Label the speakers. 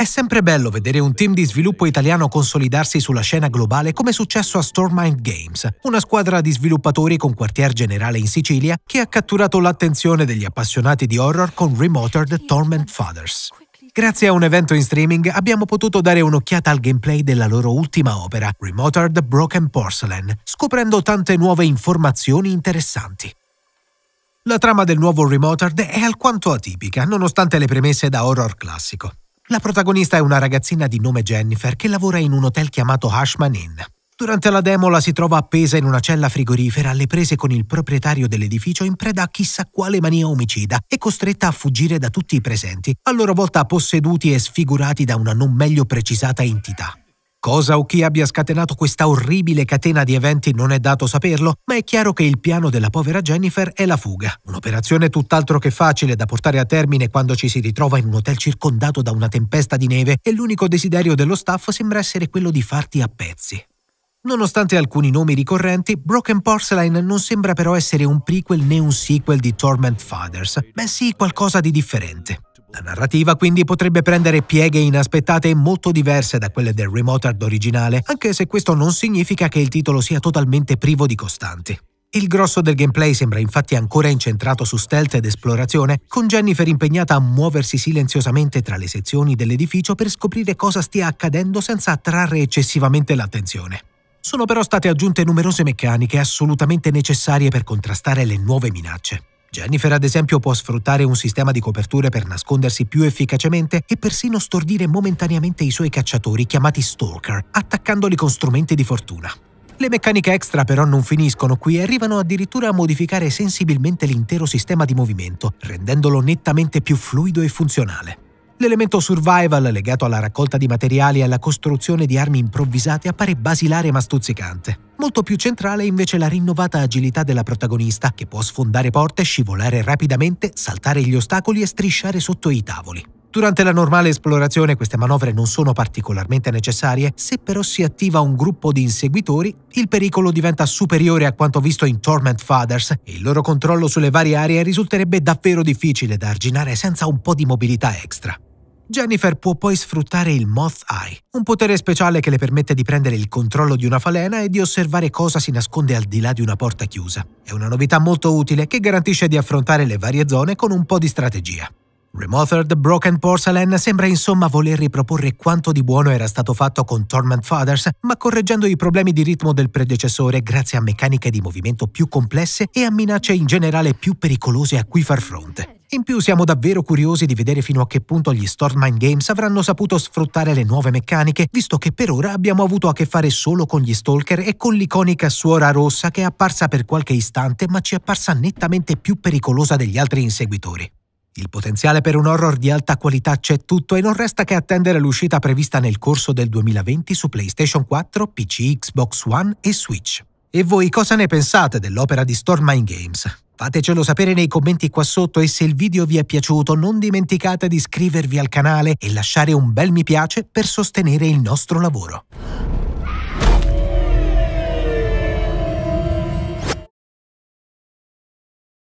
Speaker 1: È sempre bello vedere un team di sviluppo italiano consolidarsi sulla scena globale come è successo a Stormind Games, una squadra di sviluppatori con quartier generale in Sicilia che ha catturato l'attenzione degli appassionati di horror con Remotered Torment Fathers. Grazie a un evento in streaming abbiamo potuto dare un'occhiata al gameplay della loro ultima opera, Remotered Broken Porcelain, scoprendo tante nuove informazioni interessanti. La trama del nuovo Remotered è alquanto atipica, nonostante le premesse da horror classico. La protagonista è una ragazzina di nome Jennifer che lavora in un hotel chiamato Ashman Inn. Durante la demo la si trova appesa in una cella frigorifera alle prese con il proprietario dell'edificio in preda a chissà quale mania omicida e costretta a fuggire da tutti i presenti, a loro volta posseduti e sfigurati da una non meglio precisata entità. Cosa o chi abbia scatenato questa orribile catena di eventi non è dato saperlo, ma è chiaro che il piano della povera Jennifer è la fuga. Un'operazione tutt'altro che facile da portare a termine quando ci si ritrova in un hotel circondato da una tempesta di neve e l'unico desiderio dello staff sembra essere quello di farti a pezzi. Nonostante alcuni nomi ricorrenti, Broken Porcelain non sembra però essere un prequel né un sequel di Torment Fathers, bensì qualcosa di differente. La narrativa quindi potrebbe prendere pieghe inaspettate e molto diverse da quelle del Remotered originale, anche se questo non significa che il titolo sia totalmente privo di costanti. Il grosso del gameplay sembra infatti ancora incentrato su stealth ed esplorazione, con Jennifer impegnata a muoversi silenziosamente tra le sezioni dell'edificio per scoprire cosa stia accadendo senza attrarre eccessivamente l'attenzione. Sono però state aggiunte numerose meccaniche assolutamente necessarie per contrastare le nuove minacce. Jennifer, ad esempio, può sfruttare un sistema di coperture per nascondersi più efficacemente e persino stordire momentaneamente i suoi cacciatori chiamati Stalker, attaccandoli con strumenti di fortuna. Le meccaniche extra però non finiscono qui e arrivano addirittura a modificare sensibilmente l'intero sistema di movimento, rendendolo nettamente più fluido e funzionale. L'elemento survival legato alla raccolta di materiali e alla costruzione di armi improvvisate appare basilare ma stuzzicante. Molto più centrale è invece la rinnovata agilità della protagonista, che può sfondare porte, scivolare rapidamente, saltare gli ostacoli e strisciare sotto i tavoli. Durante la normale esplorazione queste manovre non sono particolarmente necessarie, se però si attiva un gruppo di inseguitori, il pericolo diventa superiore a quanto visto in Torment Fathers e il loro controllo sulle varie aree risulterebbe davvero difficile da arginare senza un po' di mobilità extra. Jennifer può poi sfruttare il Moth Eye, un potere speciale che le permette di prendere il controllo di una falena e di osservare cosa si nasconde al di là di una porta chiusa. È una novità molto utile che garantisce di affrontare le varie zone con un po' di strategia. Remothered Broken Porcelain sembra insomma voler riproporre quanto di buono era stato fatto con Torment Fathers, ma correggendo i problemi di ritmo del predecessore grazie a meccaniche di movimento più complesse e a minacce in generale più pericolose a cui far fronte. In più siamo davvero curiosi di vedere fino a che punto gli Stormine Games avranno saputo sfruttare le nuove meccaniche, visto che per ora abbiamo avuto a che fare solo con gli Stalker e con l'iconica suora rossa che è apparsa per qualche istante ma ci è apparsa nettamente più pericolosa degli altri inseguitori. Il potenziale per un horror di alta qualità c'è tutto e non resta che attendere l'uscita prevista nel corso del 2020 su PlayStation 4, PC, Xbox One e Switch. E voi cosa ne pensate dell'opera di Stormine Games? Fatecelo sapere nei commenti qua sotto e se il video vi è piaciuto non dimenticate di iscrivervi al canale e lasciare un bel mi piace per sostenere il nostro lavoro.